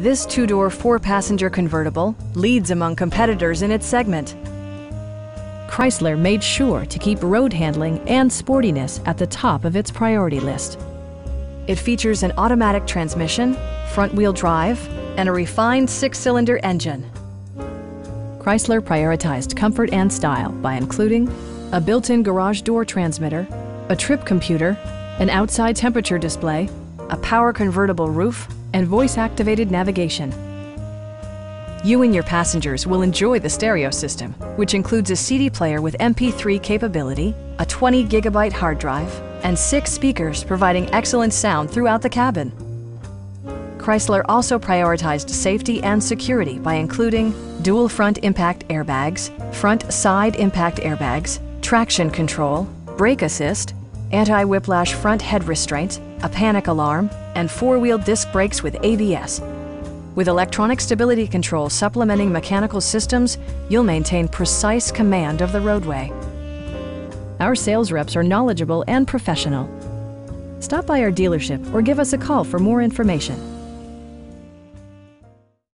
This two-door, four-passenger convertible leads among competitors in its segment. Chrysler made sure to keep road handling and sportiness at the top of its priority list. It features an automatic transmission, front-wheel drive, and a refined six-cylinder engine. Chrysler prioritized comfort and style by including a built-in garage door transmitter, a trip computer, an outside temperature display, a power convertible roof, and voice-activated navigation. You and your passengers will enjoy the stereo system, which includes a CD player with MP3 capability, a 20 gigabyte hard drive, and six speakers providing excellent sound throughout the cabin. Chrysler also prioritized safety and security by including dual front impact airbags, front side impact airbags, traction control, brake assist, anti-whiplash front head restraints, a panic alarm, and four-wheel disc brakes with ABS. With electronic stability control supplementing mechanical systems, you'll maintain precise command of the roadway. Our sales reps are knowledgeable and professional. Stop by our dealership or give us a call for more information.